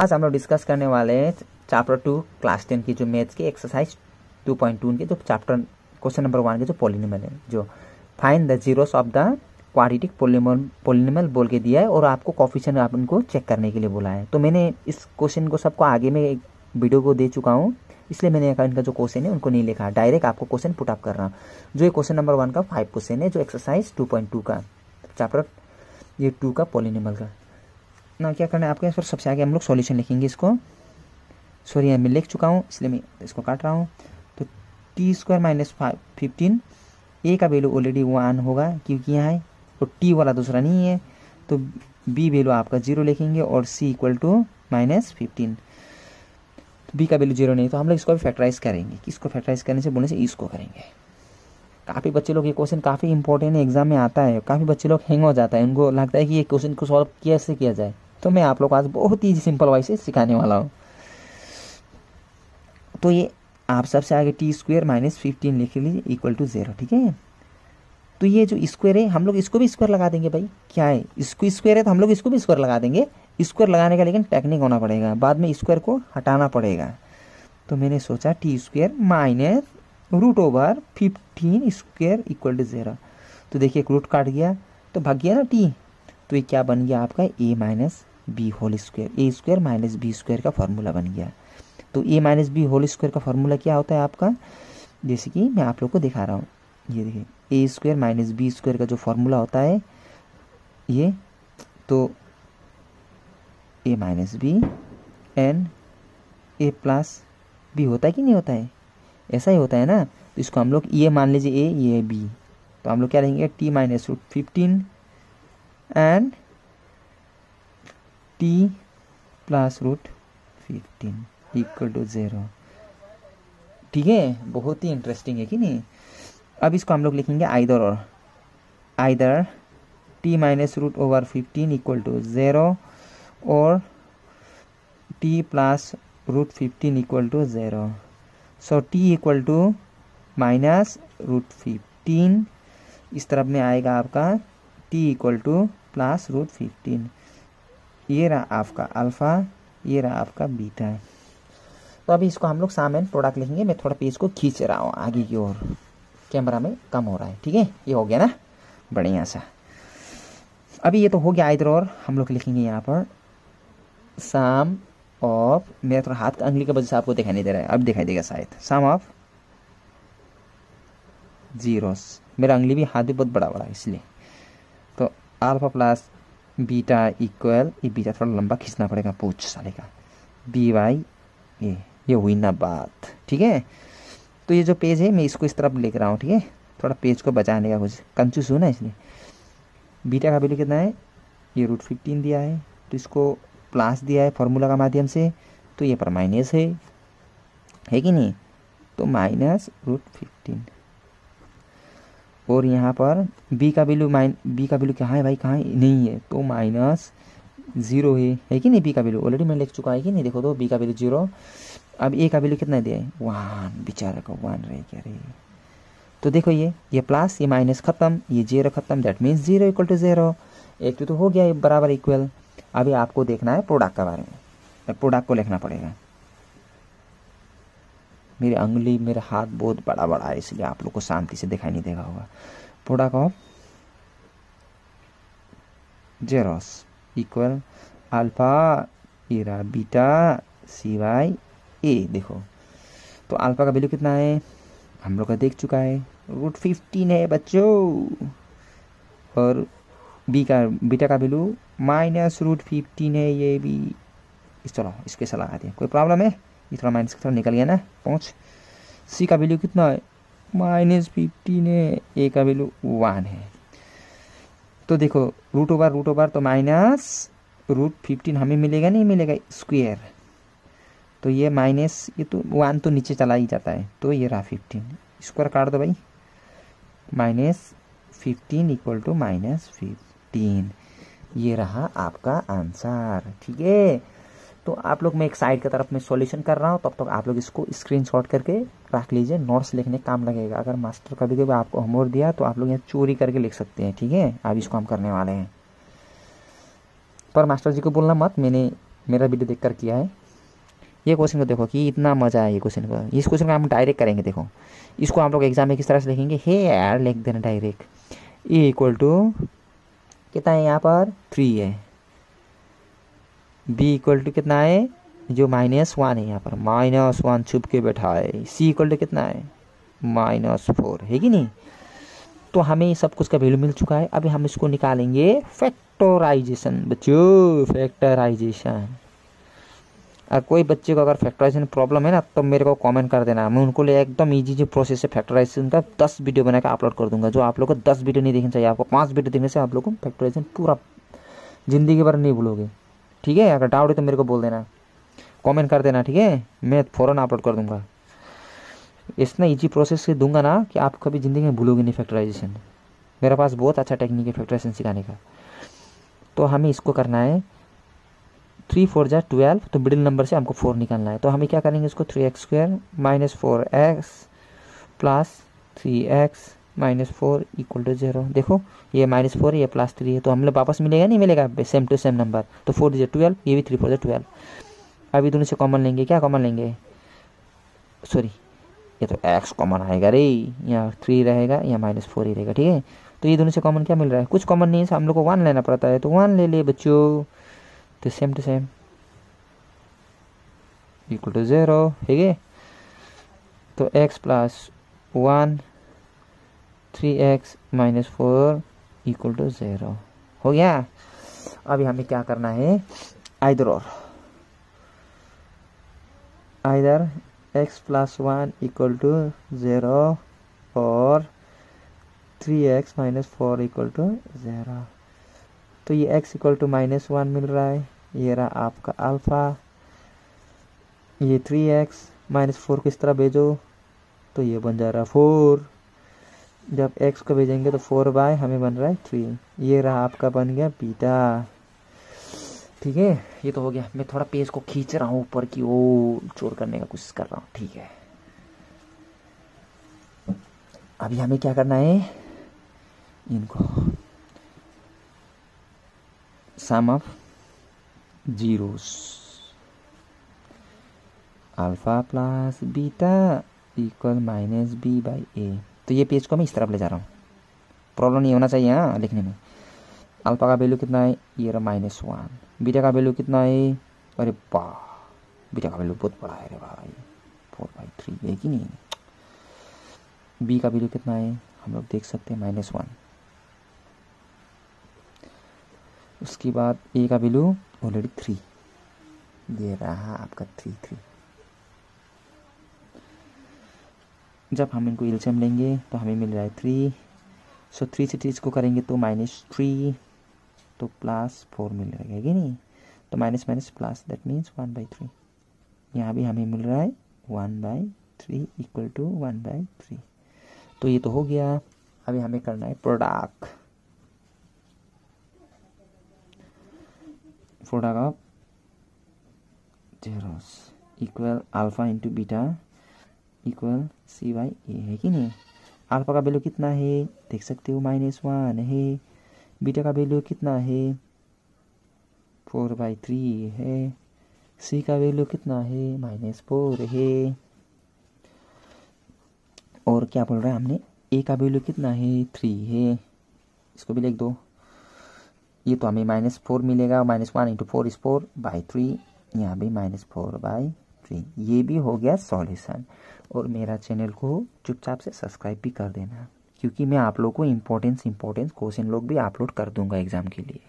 आज हम लोग डिस्कस करने वाले हैं चैप्टर टू क्लास टेन की जो मैथ्स की एक्सरसाइज टू पॉइंट टू के, जो चैप्टर क्वेश्चन नंबर वन के जो पोलिनिमल है, जो find the zeros of the quadratic polynomial polynomial बोल के दिया है और आपको कॉफिशन आप उनको चेक करने के लिए बोला है। तो मैंने इस क्वेश्चन को सबको आगे में एक वीडियो को दे चुका हूँ, इसलिए मैंने इनका जो क्वेश्चन है उनको नहीं लिखा डायरेक्ट आपको क्वेश्चन पुट अप कर रहा हूँ जो ये क्वेश्चन नंबर वन का फाइव क्वेश्चन है, जो एक्सरसाइज टू पॉइंट टू का चैप्टर ये टू का पोलिनिमल का। ना, क्या करना है आपके फिर सबसे आगे हम लोग सॉल्यूशन लिखेंगे इसको। सॉरी मैं लिख चुका हूँ, इसलिए मैं इसको काट रहा हूँ। तो t square minus fifteen a का वैल्यू ऑलरेडी वन होगा, क्योंकि यहाँ है, और टी वाला दूसरा नहीं है। तो बी वैल्यू आपका ज़ीरो लिखेंगे, और c equal to minus fifteen तो बी का वैल्यू ज़ीरो नहीं तो हम लोग इसको भी फैक्टराइज करेंगे। किसको फैक्टराइज करने से, बोलने से इसको करेंगे। काफ़ी बच्चे लोग ये क्वेश्चन काफ़ी इंपॉर्टेंट है एग्ज़ाम में आता है। काफ़ी बच्चे लोग हैंग हो जाता है। उनको लगता है कि ये क्वेश्चन को सॉल्व कैसे किया जाए? तो मैं आप लोग को आज बहुत ही सिंपल वाई से सिखाने वाला हूँ। तो ये आप सबसे आगे टी स्क्वेयर माइनस फिफ्टीन लिख लीजिए इक्वल टू ज़ीरो ठीक है? तो ये जो स्क्वायर है, हम लोग इसको भी स्क्वायर लगा देंगे भाई। क्या है? इसको स्क्वायर है तो हम लोग इसको भी स्क्वायर लगा देंगे। स्क्वायर लगाने का लेकिन टेक्निक होना पड़ेगा। बाद में स्क्वायर को हटाना पड़ेगा। तो मैंने सोचा t square minus root over fifteen square equal to zero तो देखिए एक रूट काट गया तो भाग गया ना टी तो ये क्या बन गया आपका? A minus b whole square a square minus b square का फार्मूला बन गया। तो a minus b whole square का फार्मूला क्या होता है आपका? जैसे कि मैं आप लोग को दिखा रहा हूँ। ये देखिए a square minus b square का जो फार्मूला होता है, ये तो a minus b and a plus b होता है कि नहीं होता है? ऐसा ही होता है ना? तो इसको हम लोग ये मान लीजिए ए ये बी तो हम लोग क्या रहेंगे t minus root fifteen and t plus root fifteen equal to zero ठीक है? बहुत ही इंटरेस्टिंग है कि नहीं? अब इसको हम लोग लिखेंगे आइदर और either t minus root over fifteen equal to zero और t plus root fifteen equal to zero so t equal to minus root fifteen इस तरफ़ में आएगा आपका t equal to plus root fifteen ये रहा आपका अल्फ़ा, ये रहा आपका बीटा। तो अभी इसको हम लोग सामने प्रोडक्ट लिखेंगे। मैं थोड़ा पेज को खींच रहा हूँ आगे की ओर। कैमरा में कम हो रहा है, ठीक है? ये हो गया ना? बढ़िया सा। अभी ये तो हो गया इधर और। हम लोग लिखेंगे यहाँ पर साम ऑफ़ मेरा थोड़ा हाथ का अंगली की वजह से आपको दिखाई नहीं दे रहा है। अब दिखाई देगा शायद। साम ऑफ़ जीरोस मेरा अंगली भी हाथ भी बहुत बड़ा बड़ा है, इसलिए। तो अल्फ़ा प्लस बीटा इक्वल ये बीटा थोड़ा लंबा खींचना पड़ेगा पूछ साले का बी वाई ए ये हुई ना बात ठीक है तो ये जो पेज है मैं इसको इस तरफ़ लिख रहा हूँ ठीक है थोड़ा पेज को बचाने का कुछ कंफ्यूज हो ना इसलिए बीटा का वैल्यू कितना है ये रूट फिफ्टीन दिया है तो इसको प्लस दिया है फॉर्मूला का माध्यम से तो ये पर माइनस है है कि नहीं तो माइनस रूट फिफ्टीन और यहाँ पर बी का वैल्यू माइन बी का वैल्यू कहाँ है भाई? कहाँ नहीं है। तो माइनस ज़ीरो है। है कि नहीं बी का वैल्यू ऑलरेडी मैंने लिख चुका है कि नहीं? देखो तो बी का वैल्यू ज़ीरो अब ए का वैल्यू कितना है वन बेचारा का वन रहे क्या रहे तो देखो ये ये प्लस ये माइनस खत्म ये ज़ीरो खत्म। That means zero equal to zero एक तो, तो हो गया बराबर इक्वल अभी आपको देखना है प्रोडक्ट के बारे में। प्रोडक्ट को लिखना पड़ेगा। मेरी अंगुली, मेरा हाथ बहुत बड़ा बड़ा है, इसलिए आप लोग को शांति से दिखाई नहीं देगा होगा। Product of zeros equal alpha Ira beta C by ए देखो। तो अल्फ़ा का वैल्यू कितना है? हम लोग का देख चुका है। रूट फिफ्टीन है बच्चों। और बी का बीटा का वैल्यू माइनस रूट फिफ्टीन है, ये भी। इस चलो इसके सलाह आती है। कोई प्रॉब्लम है? ये थोड़ा माइनस थोड़ा निकल गया ना, पहुँच। सी का वैल्यू कितना है? माइनस फिफ्टीन है ए का वैल्यू वन है। तो देखो रूट ओवर रूट ओवर तो माइनस रूट फिफ्टीन हमें मिलेगा, नहीं मिलेगा? स्क्वेयर तो ये माइनस ये तो वन तो नीचे चला ही जाता है। तो ये रहा फिफ्टीन स्क्वायर काट दो भाई। Minus fifteen equal to minus fifteen ये रहा आपका आंसर ठीक है? तो आप लोग, मैं एक साइड की तरफ़ में सॉल्यूशन कर रहा हूँ, तब तक आप लोग इसको स्क्रीनशॉट करके रख लीजिए। नोट्स लिखने काम लगेगा। अगर मास्टर कभी कभी आपको होमवर्क दिया तो आप लोग यहाँ चोरी करके लिख सकते हैं, ठीक है? अब इसको हम करने वाले हैं। पर मास्टर जी को बोलना मत, मैंने, मेरा वीडियो देख कर किया है। ये क्वेश्चन को देखो कि इतना मज़ा है ये क्वेश्चन को। इस क्वेश्चन को हम डायरेक्ट करेंगे, देखो। इसको आप लोग एग्ज़ाम में किस तरह से लिखेंगे? हे यार, लिख देना डायरेक्ट ए इक्वल टू कितना है यहाँ पर? थ्री है। बी इक्वल टू कितना है? जो माइनस वन है यहाँ पर। माइनस वन छुप के बैठा है। सी इक्वल टू कितना है? माइनस फोर है कि नहीं? तो हमें सब कुछ का वैल्यू मिल चुका है। अभी हम इसको निकालेंगे फैक्टराइजेशन बच्चों फैक्टराइजेशन कोई बच्चे को अगर फैक्टराइजेशन प्रॉब्लम है ना तो मेरे को कमेंट कर देना। मैं उनको लिए एकदम इजी जो प्रोसेस है फैक्टराइजेशन का दस वीडियो बना कर अपलोड कर दूँगा। जो आप लोग को दस वीडियो नहीं देखना चाहिए। आपको पाँच वीडियो देखने से आप लोग को फैक्टराइजेशन पूरा ज़िंदगी भर नहीं भूलोगे। ठीक है? अगर डाउट है तो मेरे को बोल देना। कॉमेंट कर देना, ठीक है? मैं फ़ौरन अपलोड कर दूँगा। इतना ईजी प्रोसेस से दूँगा ना कि आप कभी ज़िंदगी में भूलोगे नहीं फैक्टराइजेशन मेरे पास बहुत अच्छा टेक्निक है फैक्टराइजेशन सिखाने का। तो हमें इसको करना है। थ्री फोर जा ट्वेल्व तो मिडिल नंबर से हमको फोर निकालना है। तो हमें क्या करेंगे इसको? Three x square minus four x plus three x minus four equal to zero देखो, ये माइनस फोर ये प्लस थ्री है तो हम लोग वापस मिलेगा? नहीं मिलेगा? सेम टू सेम नंबर तो फोर जो ट्वेल्व ये भी थ्री फोर जो ट्वेल्व अभी दोनों से कॉमन लेंगे क्या? कॉमन लेंगे? सॉरी ये तो एक्स कॉमन आएगा रे। यहाँ थ्री रहेगा या माइनस फोर ही रहेगा, ठीक है? तो ये दोनों से कॉमन क्या मिल रहा है? कुछ कॉमन नहीं है, हम लोग को वन लेना पड़ता है तो वन ले लिए बच्चों। तो same to same equal to zero ठीक है? तो x plus one three x minus four equal to zero. हो गया? अभी हमें क्या करना है? आइदर और। Either x plus one equal to zero और three x minus four equal to zero. तो ये x equal to minus one मिल रहा है। ये रहा आपका अल्फ़ा ये थ्री एक्स माइनस फोर किस तरह भेजो? तो ये बन जा रहा फोर। जब x को भेजेंगे तो फोर बाय हमें बन रहा है थ्री ये रहा आपका बन गया बीटा ठीक है? ये तो हो गया। मैं थोड़ा पेज को खींच रहा हूँ ऊपर की वो चोर करने का कोशिश कर रहा हूँ। ठीक है। अभी हमें क्या करना है? इनको sum of zeros. Alpha plus beta equal minus b by a तो ये पेज को मैं इस तरफ़ ले जा रहा हूँ। प्रॉब्लम नहीं होना चाहिए हाँ लिखने में। अल्फ़ा का वैल्यू कितना है? ये रहा माइनस वन बीटा का वैल्यू कितना है? अरे बा बीटा का वैल्यू बहुत बड़ा है अरे भाई। फोर बाई थ्री है कि नहीं? बी का वैल्यू कितना है? हम लोग देख सकते हैं माइनस वन उसके बाद ए का वैल्यू ऑलरेडी थ्री ये रहा आपका थ्री थ्री जब हम इनको एल्शियम लेंगे तो हमें मिल रहा है थ्री सो थ्री से थ्री को करेंगे तो माइनस थ्री तो प्लस फोर मिल रहा है नहीं? तो minus minus plus that means one by three यहाँ भी हमें मिल रहा है one by three equal to one by three तो ये तो हो गया। अभी हमें करना है product product of zeros equal alpha into beta equal c by a है कि नहीं? अल्फ़ा का वैल्यू कितना है? देख सकते हो माइनस वन है। बीटा का वैल्यू कितना है? फोर बाई थ्री है। सी का वैल्यू कितना है? माइनस फोर है। और क्या बोल रहा है हमने? ए का वैल्यू कितना है? थ्री है। इसको भी लिख दो। ये तो हमें माइनस फोर मिलेगा। Minus one into four is four by three यहाँ भी माइनस फोर बाई थ्री ये भी हो गया सॉल्यूशन। और मेरा चैनल को चुपचाप से सब्सक्राइब भी कर देना, क्योंकि मैं आप लोग को इम्पोर्टेंस इम्पोर्टेंस क्वेश्चन लोग भी अपलोड कर दूँगा एग्ज़ाम के लिए।